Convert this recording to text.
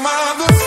my